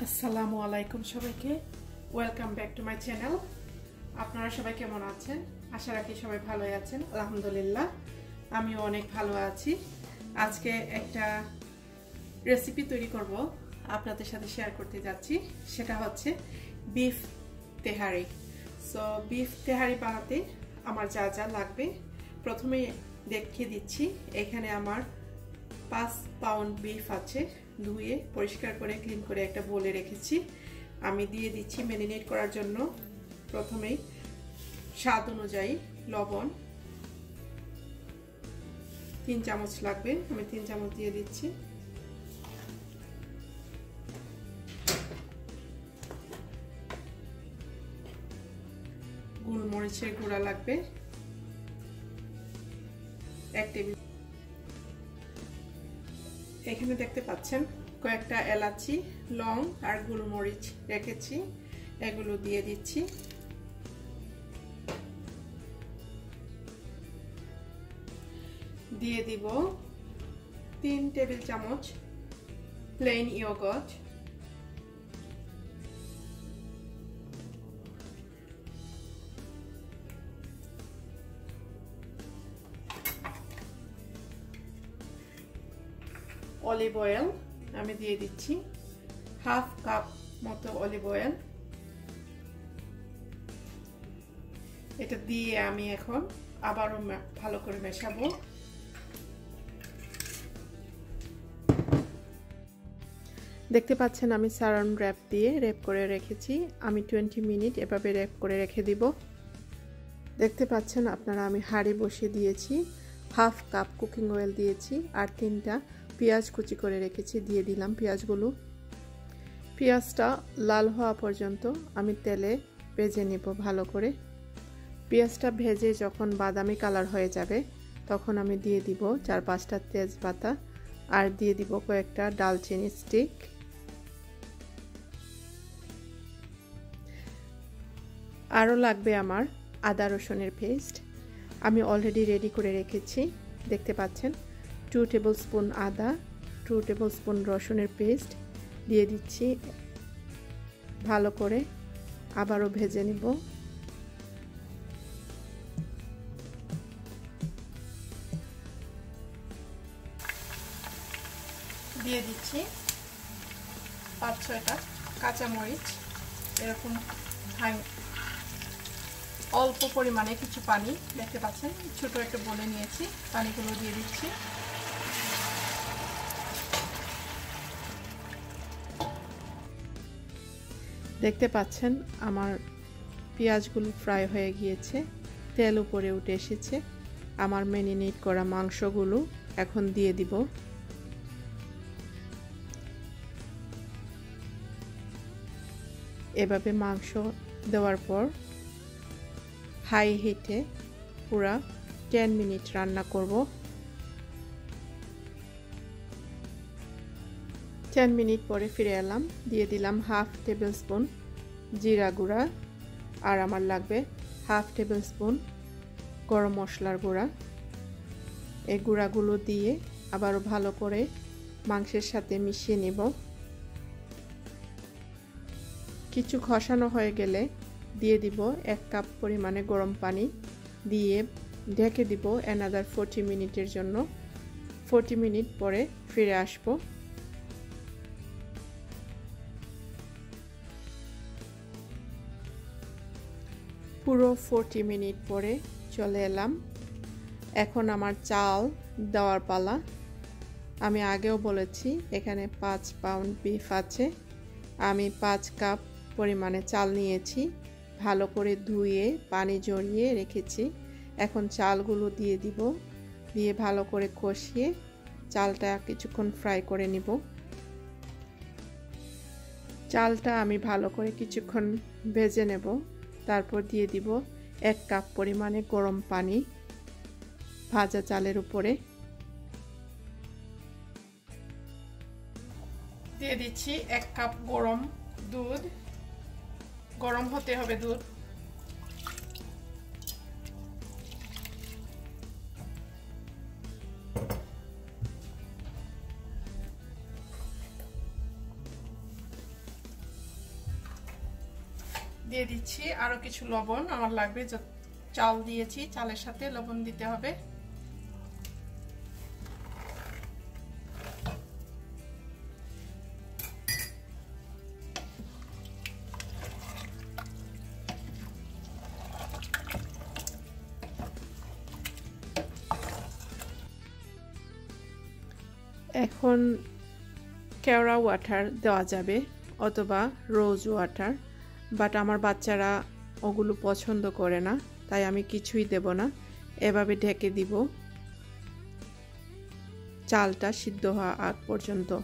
আসসালামু আলাইকুম সবাইকে। Welcome back to my channel আপনারা সবাই কেমন আছেন? আশা রাখি সবাই ভালোই আছেন, আলহামদুলিল্লাহ। আমিও অনেক ভালো আছি। আজকে একটা রেসিপি তৈরি করব, আপনাদের সাথে শেয়ার করতে যাচ্ছি। সেটা হচ্ছে বিফ তেহারি। সো বিফ তেহারি বানাতে আমার যা যা লাগবে, প্রথমে দেখিয়ে দিচ্ছি। এখানে আমার পাঁচ পাউন্ড বিফ আছে। ধুয়ে, পরিষ্কার করে ক্লিন করে একটা বলে রেখেছি। আমি দিয়ে দিচ্ছি ম্যারিনেট করার জন্য প্রথমেই স্বাদ অনুযায়ী লবণ। তিন চামচ লাগবে, আমি তিন চামচ দিয়ে দিচ্ছি। গোলমরিচের গুঁড়া লাগবে। এক টেবিল এখানে দেখতে পাচ্ছেন কয়েকটা এলাচি, লং আর গোলমরিচ রেখেছি। এগুলো দিয়ে দিচ্ছি। দিয়ে দিব তিন টেবিল চামচ প্লেন ইয়োগট অলিভ অয়েল আমি দিয়ে দিচ্ছি। হাফ কাপ মতো অলিভ অয়েল এটা দিয়ে আমি এখন আবারও ভালো করে মেশাবো। দেখতে পাচ্ছেন আমি সারান র্যাপ দিয়ে র্যাপ করে রেখেছি। আমি টোয়েন্টি মিনিট এভাবে র্যাপ করে রেখে দিব। দেখতে পাচ্ছেন আপনারা আমি হাঁড়ি বসিয়ে দিয়েছি। হাফ কাপ কুকিং অয়েল দিয়েছি। আর তিনটা পেঁয়াজ কুচি করে রেখেছি, দিয়ে দিলাম পেঁয়াজগুলো। পেঁয়াজটা লাল হওয়া পর্যন্ত আমি তেলে ভেজে নেব ভালো করে। পেঁয়াজটা ভেজে যখন বাদামি কালার হয়ে যাবে, তখন আমি দিয়ে দিব চার পাঁচটা তেজপাতা আর দিয়ে দিব কয়েকটা ডালচিনি স্টিক আরও লাগবে আমার আদা রসুনের পেস্ট আমি অলরেডি রেডি করে রেখেছি, দেখতে পাচ্ছেন? টু টেবিল স্পুন আদা টু টেবিল স্পুন রসুনের পেস্ট দিয়ে দিচ্ছি। ভালো করে আবারও ভেজে নিব। দিয়ে দিচ্ছি পাঁচ ছয়টা কাঁচামরিচ, এরকম অল্প পরিমাণে কিছু পানি দেখতে পাচ্ছেন। ছোট একটা বলে নিয়েছি, পানিগুলো দিয়ে দিচ্ছি। দেখতে পাচ্ছেন আমার পেঁয়াজগুলো ফ্রাই হয়ে গিয়েছে, তেল উপরে উঠে এসেছে। আমার ম্যারিনেট করা মাংসগুলো এখন দিয়ে দিব। এভাবে মাংস দেওয়ার পর হাই হিটে পুরা টেন মিনিট রান্না করব। টেন মিনিট পরে ফিরে এলাম। দিয়ে দিলাম হাফ টেবিল স্পুন জিরা গুঁড়া। আর আমার লাগবে হাফ টেবিল স্পুন গরম মশলার গুঁড়া। এই গুঁড়াগুলো দিয়ে আবারও ভালো করে মাংসের সাথে মিশিয়ে নেব। কিছু খসানো হয়ে গেলে দিয়ে দিব এক কাপ পরিমাণে গরম পানি। দিয়ে ঢেকে দিব অ্যানাদার ফোরটি মিনিটের জন্য। ফোরটি মিনিট পরে ফিরে আসব। পুরো ফোরটি মিনিট পরে চলে এলাম। এখন আমার চাল দেওয়ার পালা। আমি আগেও বলেছি, এখানে পাঁচ পাউন্ড বিফ আছে। আমি পাঁচ কাপ পরিমাণে চাল নিয়েছি। ভালো করে ধুয়ে, পানি জড়িয়ে রেখেছি। এখন চালগুলো দিয়ে দিব। দিয়ে ভালো করে কষিয়ে চালটা কিছুক্ষণ ফ্রাই করে নিব। চালটা আমি ভালো করে কিছুক্ষণ ভেজে নেব। তারপর দিয়ে দিব এক কাপ পরিমাণে গরম পানি ভাজা চালের উপরে। দিয়ে দিচ্ছি এক কাপ গরম দুধ। গরম হতে হবে দুধ। দিয়ে দিচ্ছি। আরও কিছু লবণ আমার লাগবে। চাল দিয়েছি, চালের সাথে লবণ দিতে হবে। এখন কেওড়া ওয়াটার দেওয়া যাবে, অথবা রোজ ওয়াটার বাট আমার বাচ্চারা ওগুলো পছন্দ করে না, তাই আমি কিছুই দেব না। এভাবে ঢেকে দিব। চালটা সিদ্ধ হওয়া আগ পর্যন্ত।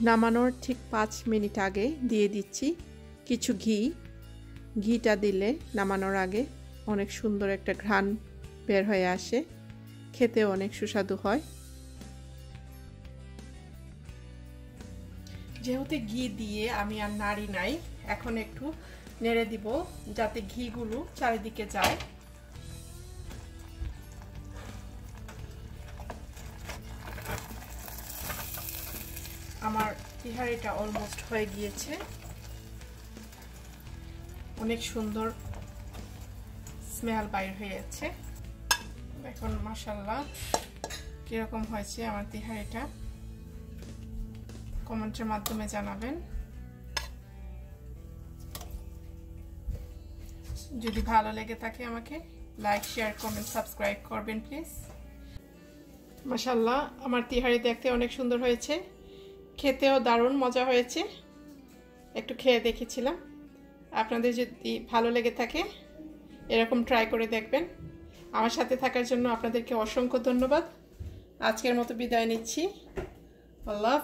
নামানোর ঠিক পাঁচ মিনিট আগে দিয়ে দিচ্ছি কিছু ঘি। ঘিটা দিলে নামানোর আগে অনেক সুন্দর একটা ঘ্রাণ বের হয়ে আসে। খেতে অনেক সুস্বাদু হয়। যেহেতু ঘি দিয়ে আমি আর নাড়ি নাই, এখন একটু নেড়ে দিব যাতে ঘিগুলো চারিদিকে যায়। আমার তিহারিটা অলমোস্ট হয়ে গিয়েছে। অনেক সুন্দর স্মেল বাইর হয়ে যাচ্ছে এখন মাসাল্লাহ কীরকম হয়েছে আমার তিহারিটা? কমেন্টের মাধ্যমে জানাবেন। যদি ভালো লেগে থাকে আমাকে লাইক শেয়ার কমেন্ট সাবস্ক্রাইব করবেন প্লিজ মাসাল্লাহ আমার তিহারি দেখতে অনেক সুন্দর হয়েছে। খেতেও দারুণ মজা হয়েছে। একটু খেয়ে দেখেছিলাম। আপনাদের যদি ভালো লেগে থাকে, এরকম ট্রাই করে দেখবেন। আমার সাথে থাকার জন্য আপনাদেরকে অসংখ্য ধন্যবাদ। আজকের মতো বিদায় নিচ্ছি। Allah